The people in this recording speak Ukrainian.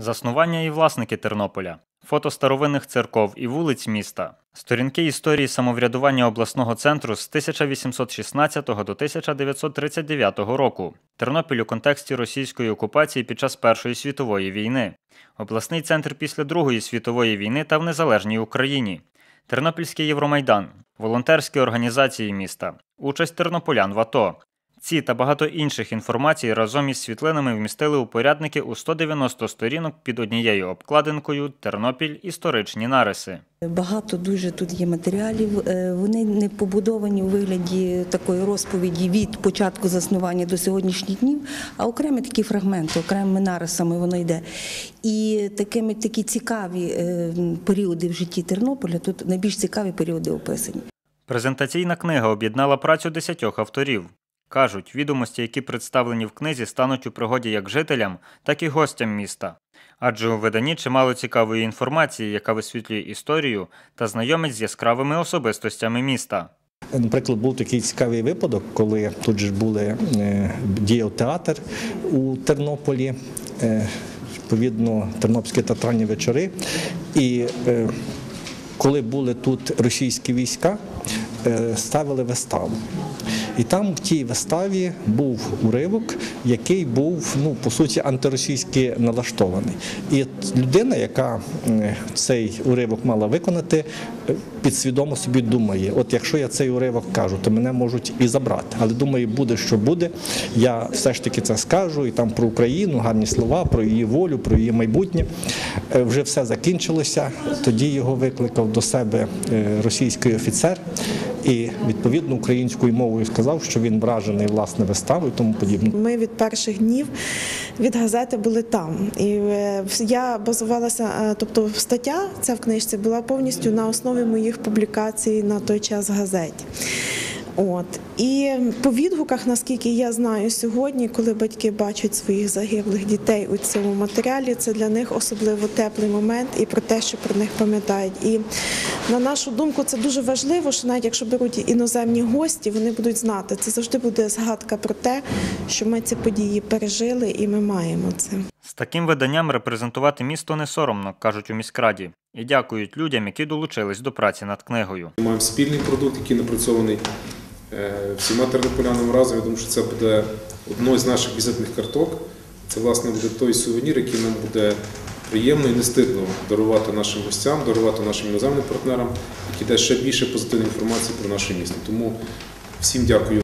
Заснування і власники Тернополя, фото старовинних церков і вулиць міста, сторінки історії самоврядування обласного центру з 1816 до 1939 року, Тернопіль у контексті російської окупації під час Першої світової війни, обласний центр після Другої світової війни та в незалежній Україні, Тернопільський Євромайдан, волонтерські організації міста, участь тернополян в АТО. Ці та багато інших інформацій разом із світлинами вмістили у порядники у 190 сторінок під однією обкладинкою Тернопіль історичні нариси. Багато дуже тут є матеріалів. Е, Вони не побудовані у вигляді такої розповіді від початку заснування до сьогоднішніх днів, а окремі такі фрагменти, окремими нарисами воно йде. І такими такі цікаві е, періоди в житті Тернополя. Тут найбільш цікаві періоди описані. Презентаційна книга об'єднала працю десятьох авторів. Кажуть, відомості, які представлені в книзі, стануть у пригоді як жителям, так і гостям міста. Адже у виданні чимало цікавої інформації, яка висвітлює історію та знайомить з яскравими особистостями міста. Наприклад, був такий цікавий випадок, коли тут же були е, діяв театр у Тернополі, е, відповідно, тернопільські театральні вечори. І е, коли були тут російські війська, ставили виставу. І там в тій виставі був уривок, який був ну по суті антиросійськи налаштований. І людина, яка цей уривок мала виконати, е, підсвідомо собі думає: от якщо я цей уривок кажу, то мене можуть і забрати. Але думаю, буде що буде. Я все ж таки це скажу, і там про Україну гарні слова, про її волю, про її майбутнє. Е, Вже все закінчилося. Тоді його викликав до себе е, російський офіцер і відповідно українською мовою сказав, що він вражений власне виставою і тому подібне. Ми від перших днів від газети були там. І е, я базувалася, е, тобто стаття ця в книжці була повністю на основі моїх публікацій на той час в газеті. От і по відгуках, наскільки я знаю сьогодні, коли батьки бачать своїх загиблих дітей у цьому матеріалі, це для них особливо теплий момент і про те, що про них пам'ятають. І на нашу думку, це дуже важливо, що навіть якщо беруть іноземні гості, вони будуть знати. Це завжди буде згадка про те, що ми ці події пережили, і ми маємо це. З таким виданням репрезентувати місто не соромно, кажуть у міськраді, і дякують людям, які долучились до праці над книгою. Маємо спільний продукт, який напрацьований е, всіма тернополянами разом. Я думаю, що це буде одною з наших візитних карток. Це, власне, буде той сувенір, який нам буде приємно і не стидно дарувати нашим гостям, дарувати нашим іноземним партнерам, які дасть ще більше позитивної інформації про наше місто. Тому всім дякую.